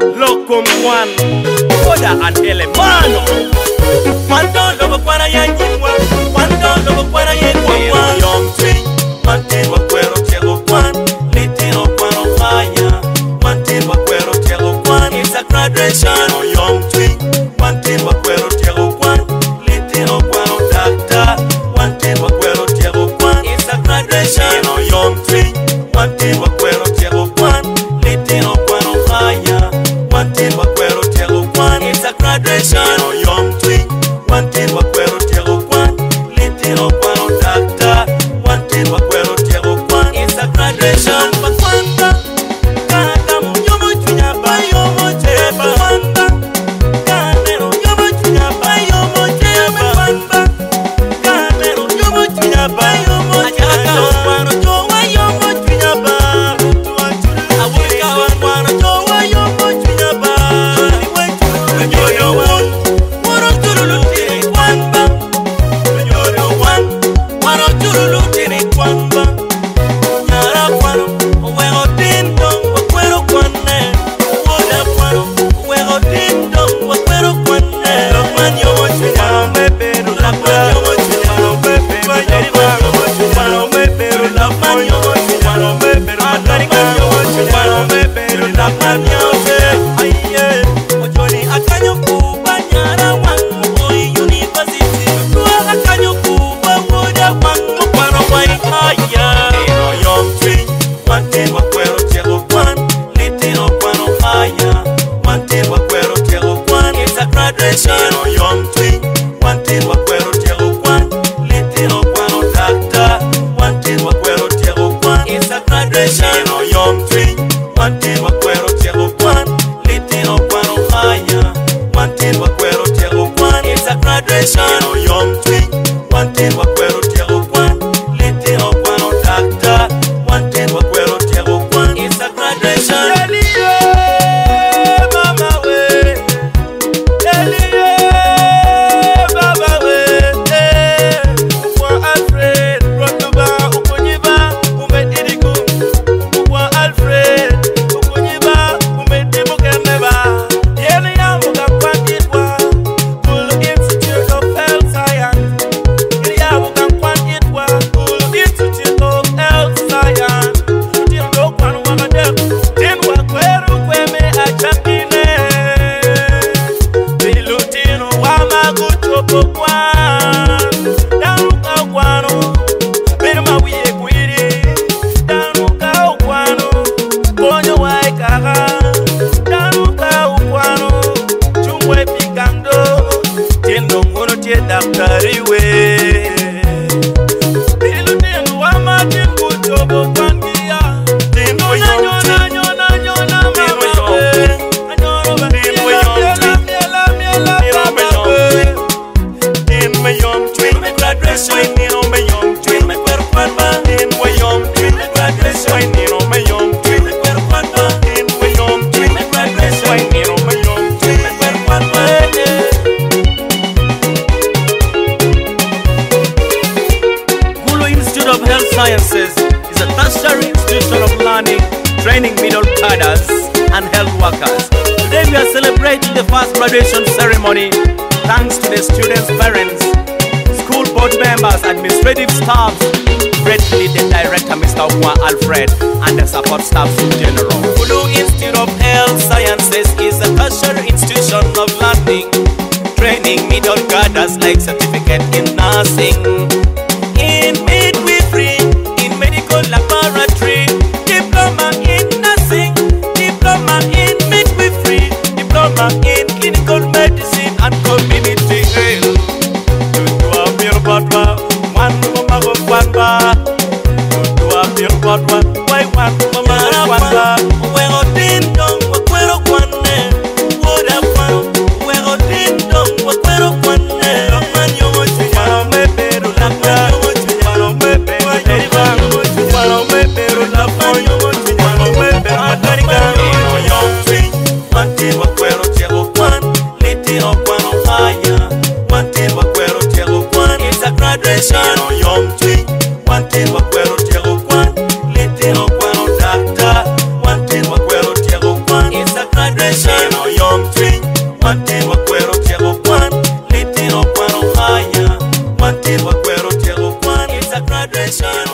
Loco Juan, Oda and Elemano. Cuando loco para allá, cuando loco para allá. attention Sciences is a tertiary institution of learning, training middle cadres and health workers. Today we are celebrating the first graduation ceremony thanks to the students' parents, school board members, administrative staff, greatly the director Mr. Uma Alfred and the support staff in general. Kulu Institute of Health Sciences is a tertiary institution of learning, training middle cadres like certificate in nursing diploma in clinical nation.